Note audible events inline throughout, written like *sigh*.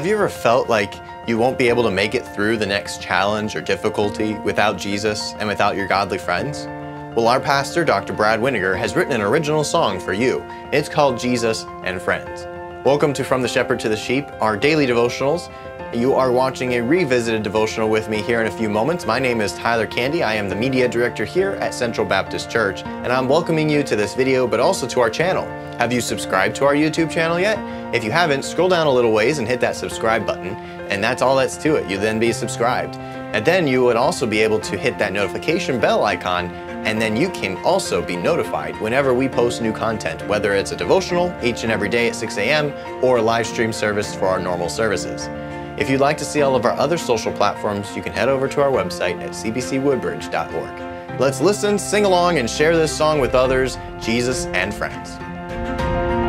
Have you ever felt like you won't be able to make it through the next challenge or difficulty without Jesus and without your godly friends? Well, our pastor, Dr. Brad Weniger, has written an original song for you. It's called Jesus and Friends. Welcome to From the Shepherd to the Sheep, our daily devotionals. You are watching a revisited devotional with me here in a few moments. My name is Tyler Candee. I am the media director here at Central Baptist Church, and I'm welcoming you to this video, but also to our channel. Have you subscribed to our YouTube channel yet? If you haven't, scroll down a little ways and hit that subscribe button, and that's all that's to it. You'll then be subscribed. And then you would also be able to hit that notification bell icon, and then you can also be notified whenever we post new content, whether it's a devotional each and every day at 6 a.m. or a live stream service for our normal services. If you'd like to see all of our other social platforms, you can head over to our website at cbcwoodbridge.org. Let's listen, sing along, and share this song with others, Jesus and friends.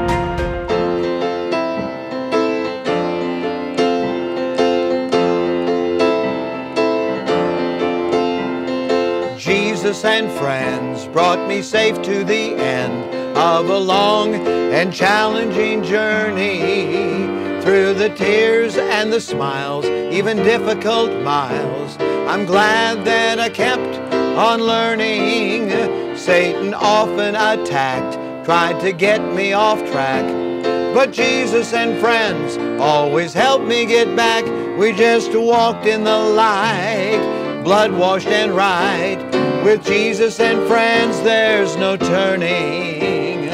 Jesus and friends brought me safe to the end of a long and challenging journey through the tears and the smiles, even difficult miles. I'm glad that I kept on learning. Satan often attacked, tried to get me off track. But Jesus and friends always helped me get back. We just walked in the light, blood washed and right. With Jesus and friends, there's no turning.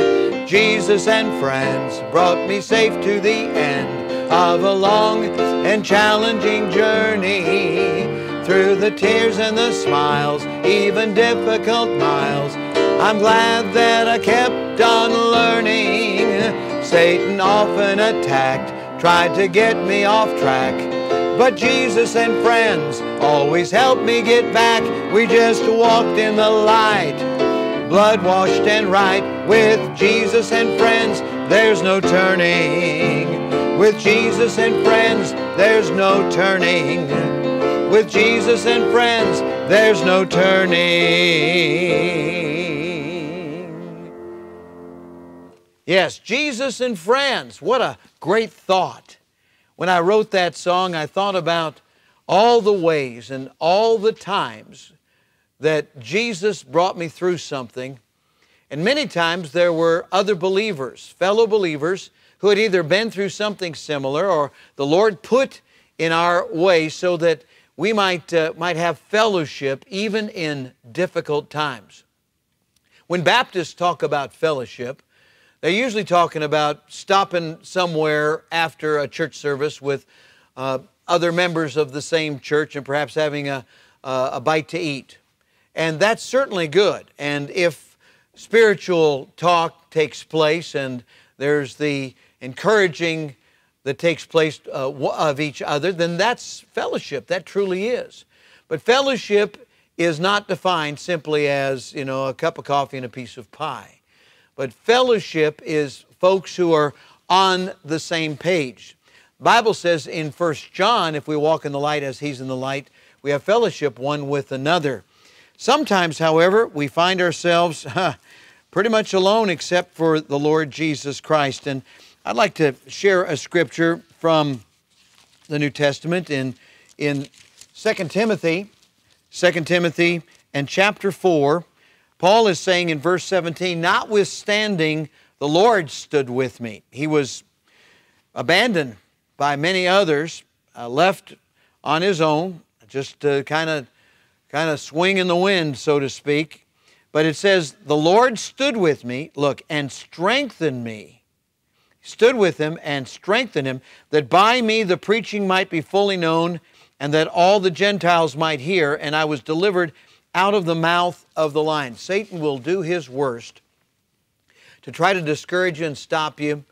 Jesus and friends brought me safe to the end of a long and challenging journey through the tears and the smiles, even difficult miles. I'm glad that I kept on learning. Satan often attacked, tried to get me off track. But Jesus and friends always helped me get back. We just walked in the light, blood washed and right. With Jesus and friends, there's no turning. With Jesus and friends, there's no turning. With Jesus and friends, there's no turning. Yes, Jesus and friends. What a great thought. When I wrote that song, I thought about all the ways and all the times that Jesus brought me through something. And many times there were other believers, fellow believers, who had either been through something similar or the Lord put in our way so that we might, uh, might have fellowship even in difficult times. When Baptists talk about fellowship, they're usually talking about stopping somewhere after a church service with uh, other members of the same church and perhaps having a, uh, a bite to eat. And that's certainly good. And if spiritual talk takes place and there's the encouraging that takes place uh, of each other, then that's fellowship. That truly is. But fellowship is not defined simply as, you know, a cup of coffee and a piece of pie. But fellowship is folks who are on the same page. Bible says in 1 John, if we walk in the light as he's in the light, we have fellowship one with another. Sometimes, however, we find ourselves *laughs* huh, pretty much alone except for the Lord Jesus Christ. And I'd like to share a scripture from the New Testament in, in 2 Timothy, 2 Timothy and chapter 4. Paul is saying in verse 17, Notwithstanding, the Lord stood with me. He was abandoned by many others, uh, left on his own, just kind of kind of swing in the wind, so to speak. But it says, The Lord stood with me, look, and strengthened me He stood with him and strengthened him, that by me the preaching might be fully known, and that all the Gentiles might hear, and I was delivered out of the mouth of the lion. Satan will do his worst to try to discourage you and stop you.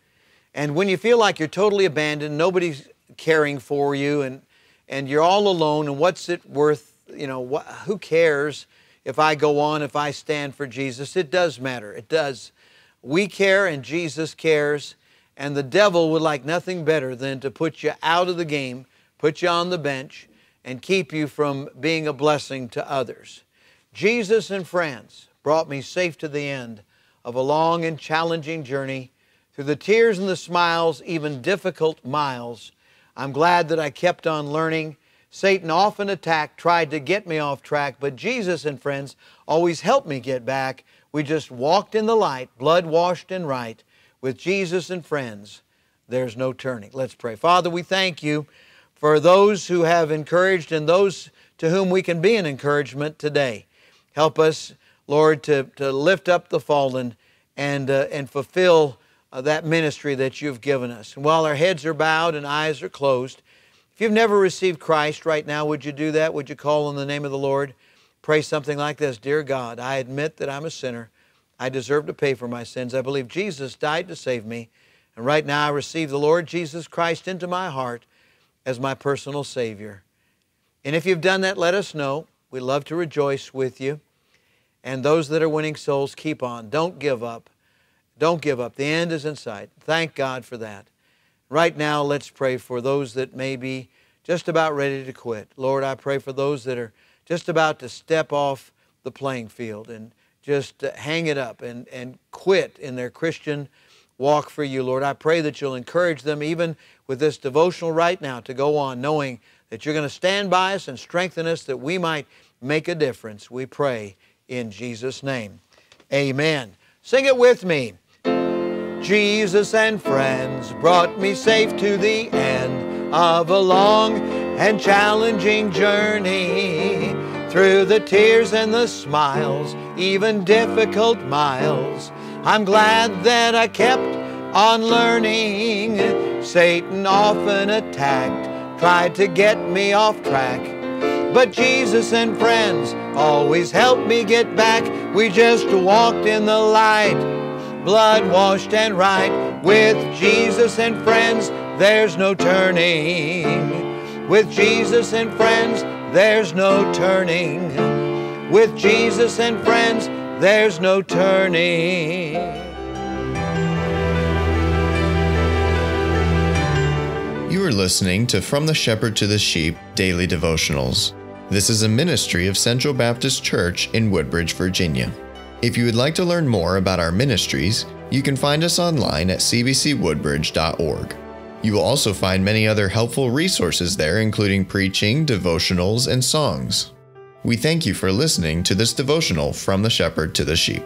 And when you feel like you're totally abandoned, nobody's caring for you, and, and you're all alone, and what's it worth? You know, wh- who cares if I go on, if I stand for Jesus? It does matter. It does. We care, and Jesus cares. And the devil would like nothing better than to put you out of the game, put you on the bench, and keep you from being a blessing to others. Jesus and friends brought me safe to the end of a long and challenging journey. Through the tears and the smiles, even difficult miles, I'm glad that I kept on learning. Satan often attacked, tried to get me off track, but Jesus and friends always helped me get back. We just walked in the light, blood washed and right. With Jesus and friends, there's no turning. Let's pray. Father, we thank you for those who have encouraged and those to whom we can be an encouragement today. Help us, Lord, to, to lift up the fallen and, uh, and fulfill uh, that ministry that you've given us. And while our heads are bowed and eyes are closed, if you've never received Christ right now, would you do that? Would you call on the name of the Lord? Pray something like this Dear God, I admit that I'm a sinner. I deserve to pay for my sins. I believe Jesus died to save me. And right now I receive the Lord Jesus Christ into my heart as my personal Savior. And if you've done that, let us know. We love to rejoice with you. And those that are winning souls, keep on. Don't give up. Don't give up. The end is in sight. Thank God for that. Right now, let's pray for those that may be just about ready to quit. Lord, I pray for those that are just about to step off the playing field and just uh, hang it up and, and quit in their Christian walk for you, Lord. I pray that you'll encourage them, even with this devotional right now, to go on knowing that you're going to stand by us and strengthen us that we might make a difference. We pray in Jesus' name. Amen. Sing it with me. Jesus and friends brought me safe to the end of a long and challenging journey. Through the tears and the smiles, even difficult miles, I'm glad that I kept on learning. Satan often attacked, tried to get me off track. But Jesus and friends always helped me get back. We just walked in the light, blood washed and right. With Jesus and friends, there's no turning. With Jesus and friends, there's no turning. With Jesus and friends, there's no turning. Are listening to From the Shepherd to the Sheep Daily Devotionals. This is a ministry of Central Baptist Church in Woodbridge, Virginia. If you would like to learn more about our ministries, you can find us online at cbcwoodbridge.org. You will also find many other helpful resources there, including preaching, devotionals, and songs. We thank you for listening to this devotional from the shepherd to the sheep.